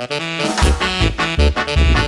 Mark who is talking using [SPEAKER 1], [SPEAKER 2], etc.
[SPEAKER 1] you